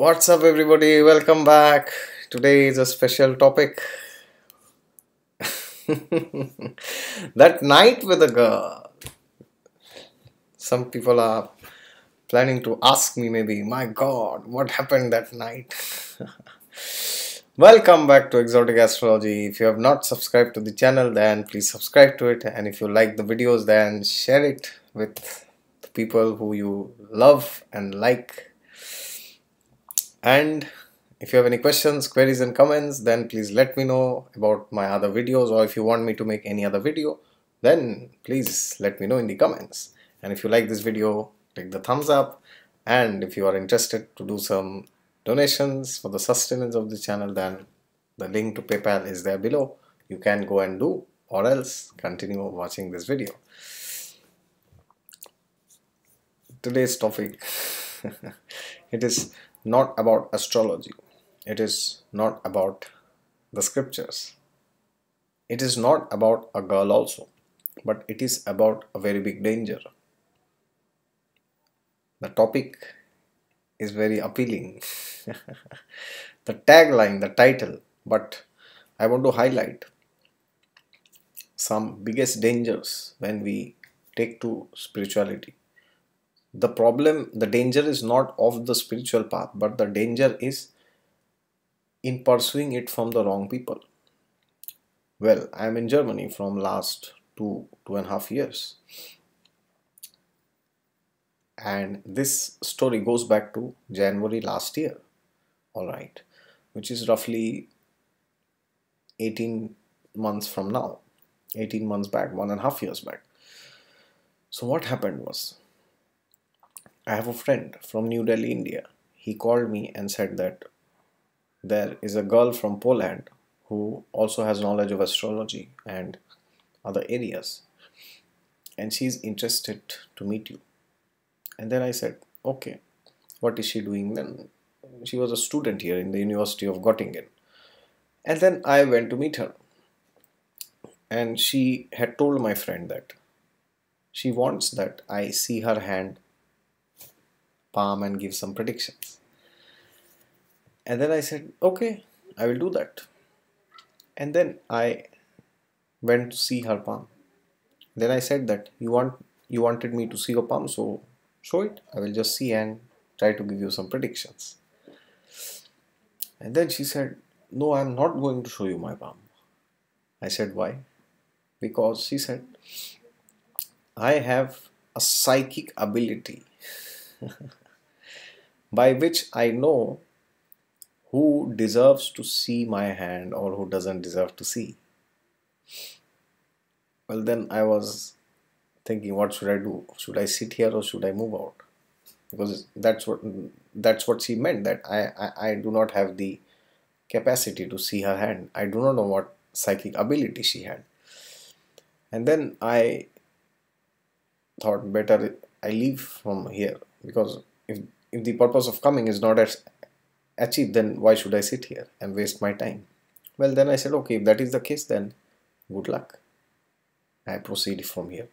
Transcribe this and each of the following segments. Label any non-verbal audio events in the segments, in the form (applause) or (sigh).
What's up, everybody? Welcome back. Today is a special topic. (laughs) that night with a girl. Some people are planning to ask me, maybe, my god, what happened that night? (laughs) Welcome back to Exotic Astrology. If you have not subscribed to the channel, then please subscribe to it. And if you like the videos, then share it with the people who you love and like and if you have any questions queries and comments then please let me know about my other videos. Or if you want me to make any other video then please let me know in the comments. And if you like this video click the thumbs up. And if you are interested to do some donations for the sustenance of the channel then the link to paypal is there below. You can go and do or else continue watching this video. Today's topic (laughs) it is not about astrology. It is not about the scriptures. It is not about a girl also, but it is about a very big danger. The topic is very appealing. (laughs) the tagline, the title, but I want to highlight some biggest dangers when we take to spirituality the problem the danger is not of the spiritual path but the danger is in pursuing it from the wrong people. Well i am in germany from last two two and a half years. And this story goes back to january last year. All right. Which is roughly 18 months from now. 18 months back one and a half years back. So what happened was I have a friend from New Delhi, India. He called me and said that there is a girl from Poland who also has knowledge of astrology and other areas and she's interested to meet you. And then I said, okay, what is she doing then? She was a student here in the University of Göttingen. And then I went to meet her. And she had told my friend that she wants that I see her hand palm and give some predictions. And then I said, okay, I will do that. And then I went to see her palm. Then I said that you want you wanted me to see your palm, so show it. I will just see and try to give you some predictions. And then she said, No, I'm not going to show you my palm. I said, Why? Because she said, I have a psychic ability (laughs) by which I know who deserves to see my hand or who doesn't deserve to see. Well, then I was thinking, what should I do? Should I sit here or should I move out? Because that's what that's what she meant. That I, I, I do not have the capacity to see her hand. I do not know what psychic ability she had. And then I thought better I leave from here because if if the purpose of coming is not achieved then why should I sit here and waste my time well then I said okay if that is the case then good luck I proceed from here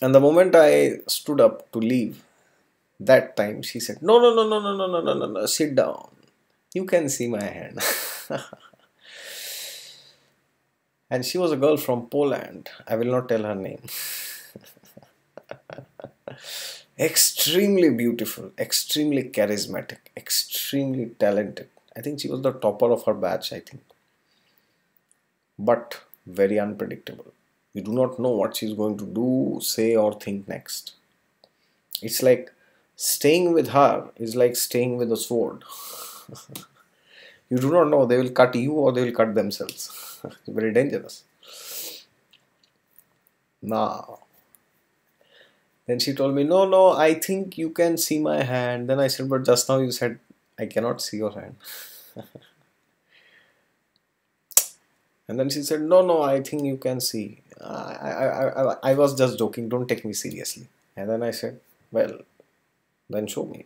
and the moment I stood up to leave that time she said no no no no no no no no no no sit down you can see my hand and she was a girl from Poland I will not tell her name extremely beautiful, extremely charismatic, extremely talented. I think she was the topper of her batch, I think. But very unpredictable. You do not know what she's going to do, say, or think next. It's like staying with her is like staying with a sword. (laughs) you do not know they will cut you or they will cut themselves. (laughs) very dangerous. Now, then she told me, No, no, I think you can see my hand. Then I said, But just now you said I cannot see your hand. (laughs) and then she said, No, no, I think you can see. I, I, I, I was just joking, don't take me seriously. And then I said, Well, then show me.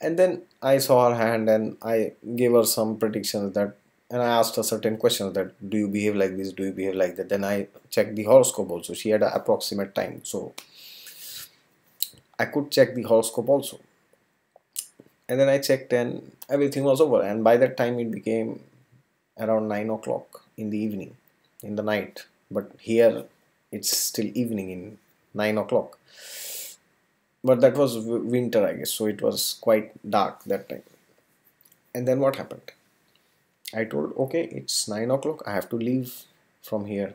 And then I saw her hand and I gave her some predictions that and I asked her certain questions that do you behave like this, do you behave like that. Then I checked the horoscope also. She had an approximate time. So I could check the horoscope also. and then I checked and everything was over. And by that time it became around 9 o'clock in the evening in the night. But here it's still evening in 9 o'clock. But that was winter I guess. So it was quite dark that time. And then what happened? I told okay it's 9 o'clock. I have to leave from here.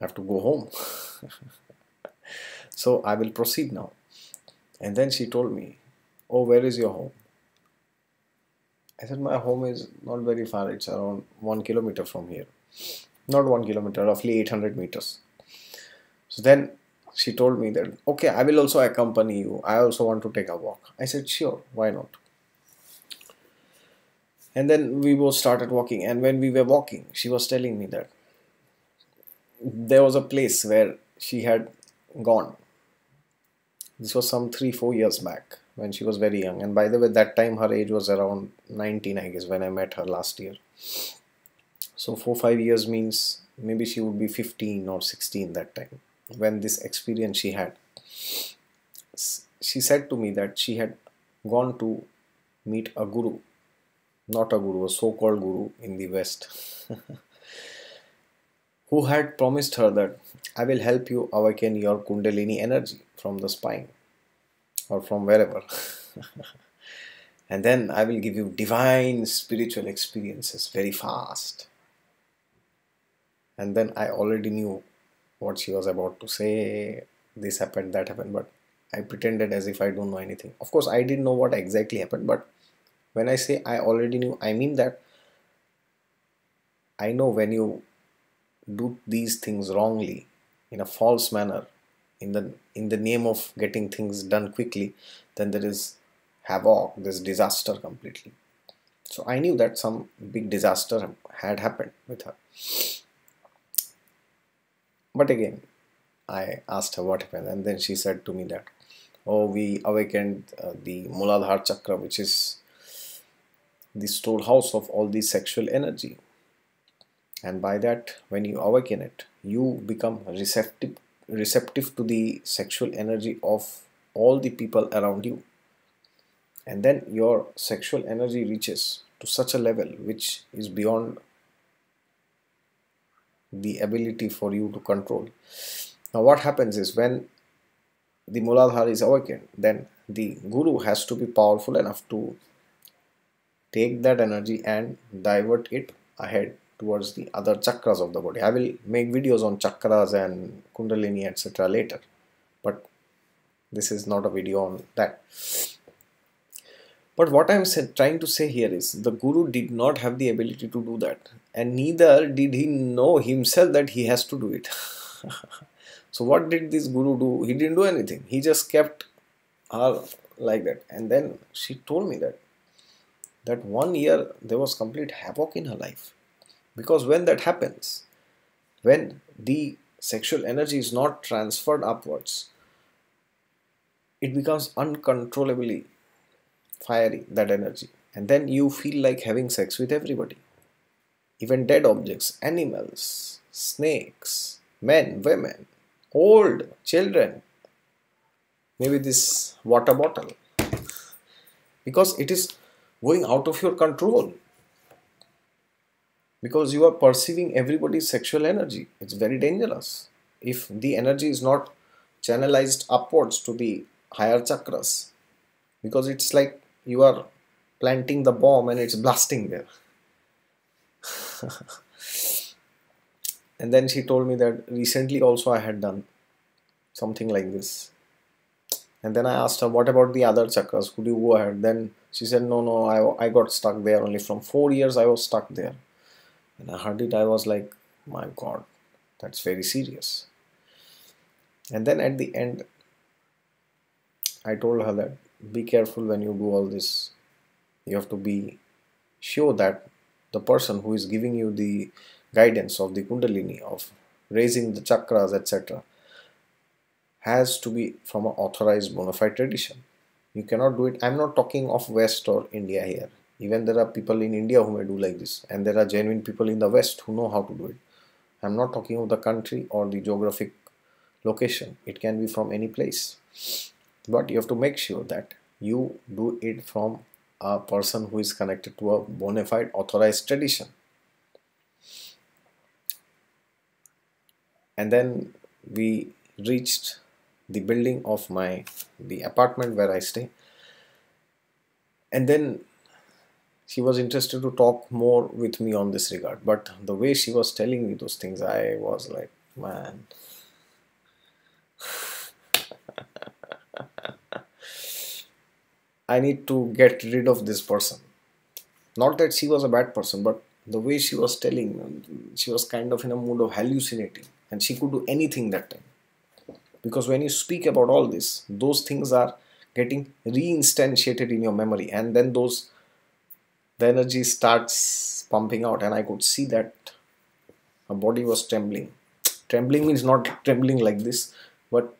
I have to go home (laughs) so I will proceed now. And then she told me oh where is your home? I said my home is not very far. It's around one kilometer from here. Not one kilometer roughly 800 meters. So then she told me that okay I will also accompany you. I also want to take a walk. I said sure why not? And then we both started walking. And when we were walking she was telling me that there was a place where she had gone this was some three four years back when she was very young. And by the way that time her age was around 19 i guess when i met her last year. So four five years means maybe she would be 15 or 16 that time when this experience she had. She said to me that she had gone to meet a guru not a guru a so-called guru in the west (laughs) who had promised her that I will help you awaken your Kundalini energy from the spine or from wherever. (laughs) and then I will give you divine spiritual experiences very fast. And then I already knew what she was about to say. This happened, that happened, but I pretended as if I don't know anything. Of course, I didn't know what exactly happened, but when I say I already knew, I mean that I know when you do these things wrongly in a false manner in the in the name of getting things done quickly then there is havoc this disaster completely. So i knew that some big disaster had happened with her. But again i asked her what happened and then she said to me that oh we awakened uh, the muladhara chakra which is the storehouse of all the sexual energy. And by that when you awaken it you become receptive receptive to the sexual energy of all the people around you. And then your sexual energy reaches to such a level which is beyond the ability for you to control. Now what happens is when the muladhara is awakened then the guru has to be powerful enough to take that energy and divert it ahead towards the other chakras of the body. I will make videos on chakras and kundalini etc. later but this is not a video on that. But what I am trying to say here is the guru did not have the ability to do that and neither did he know himself that he has to do it. (laughs) so what did this guru do? He didn't do anything. He just kept her like that and then she told me that that one year there was complete havoc in her life because when that happens when the sexual energy is not transferred upwards it becomes uncontrollably fiery that energy. And then you feel like having sex with everybody. Even dead objects animals snakes men women old children. Maybe this water bottle. Because it is going out of your control because you are perceiving everybody's sexual energy. It's very dangerous. If the energy is not channelized upwards to the higher chakras, because it's like you are planting the bomb and it's blasting there. (laughs) and then she told me that recently also I had done something like this. And then I asked her, what about the other chakras? Could you go ahead? Then she said, no, no, I, I got stuck there only from four years I was stuck there. When I heard it, I was like, my God, that's very serious. And then at the end, I told her that be careful when you do all this. You have to be sure that the person who is giving you the guidance of the Kundalini, of raising the chakras, etc., has to be from an authorized bona fide tradition. You cannot do it. I'm not talking of West or India here even there are people in India who may do like this and there are genuine people in the West who know how to do it. I'm not talking of the country or the geographic location. It can be from any place. But you have to make sure that you do it from a person who is connected to a bona fide authorized tradition and then we reached the building of my the apartment where I stay and then she was interested to talk more with me on this regard but the way she was telling me those things I was like man (laughs) I need to get rid of this person. Not that she was a bad person, but the way she was telling, she was kind of in a mood of hallucinating, and she could do anything that time. Because when you speak about all this, those things are getting reinstantiated in your memory, and then those the energy starts pumping out, and I could see that her body was trembling. Trembling means not trembling like this, but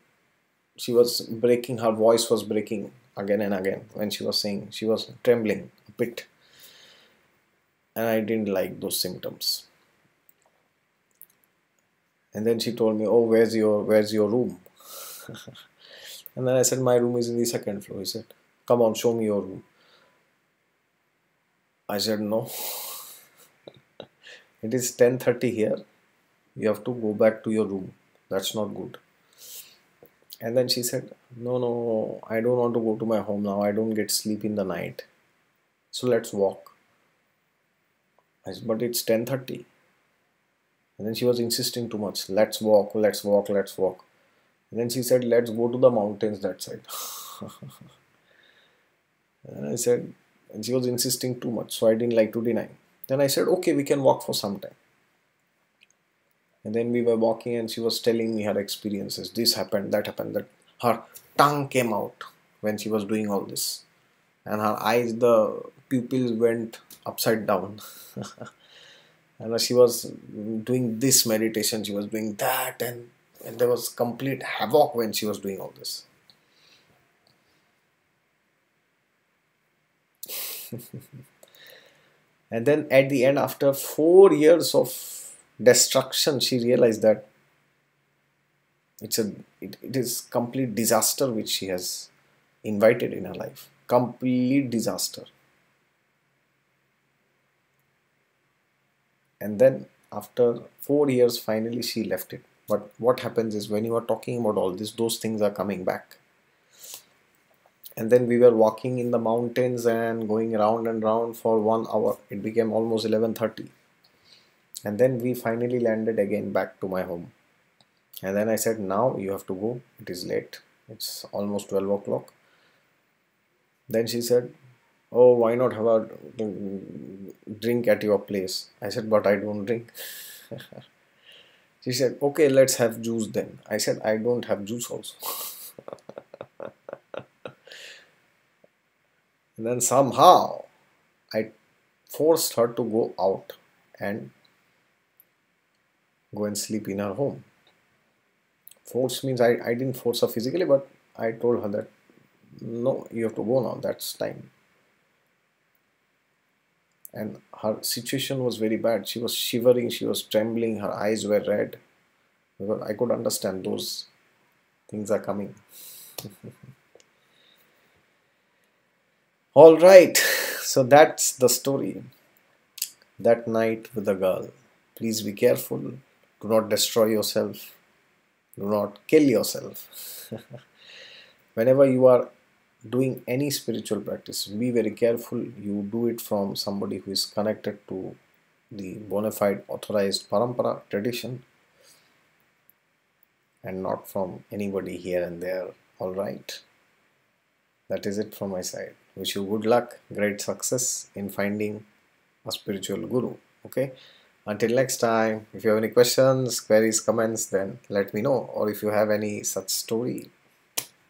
she was breaking, her voice was breaking again and again when she was saying she was trembling a bit. And I didn't like those symptoms. And then she told me oh where's your where's your room? (laughs) And then I said my room is in the second floor he said. Come on show me your room I said no. It is 10:30 here. You have to go back to your room. That's not good. And then she said no no i don't want to go to my home now. I don't get sleep in the night. So let's walk. I said, but it's 10.30 and then she was insisting too much. Let's walk let's walk let's walk. And then she said let's go to the mountains that side. (laughs) And i said and she was insisting too much so i didn't like to deny. Then i said okay we can walk for some time. And then we were walking and she was telling me her experiences. This happened that happened that her tongue came out when she was doing all this. And her eyes the pupils went upside down. (laughs) And she was doing this meditation she was doing that and, and there was complete havoc when she was doing all this (laughs) and then at the end after four years of destruction she realized that it's a it, it is complete disaster which she has invited in her life. Complete disaster. And then after four years finally she left it. But what happens is when you are talking about all this those things are coming back and then we were walking in the mountains and going round and round for one hour. It became almost 11:30 and then we finally landed again back to my home. And then I said now you have to go. It is late. It's almost 12 o'clock. Then she said oh why not have a drink at your place? I said but I don't drink. (laughs) She said okay let's have juice then. I said I don't have juice also (laughs) and then somehow I forced her to go out and go and sleep in her home. Force means I, I didn't force her physically, but I told her that no, you have to go now, that's time. And her situation was very bad. She was shivering, she was trembling, her eyes were red. I could understand those things are coming. (laughs) All right, so that's the story. That night with the girl. Please be careful. Do not destroy yourself. Do not kill yourself. (laughs) Whenever you are doing any spiritual practice be very careful. You do it from somebody who is connected to the bona fide authorized parampara tradition and not from anybody here and there. All right. That is it from my side wish you good luck great success in finding a spiritual guru okay until next time, if you have any questions, queries, comments, then let me know. Or if you have any such story,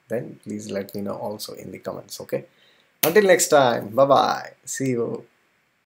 then please let me know also in the comments. Okay. Until next time, bye bye. See you.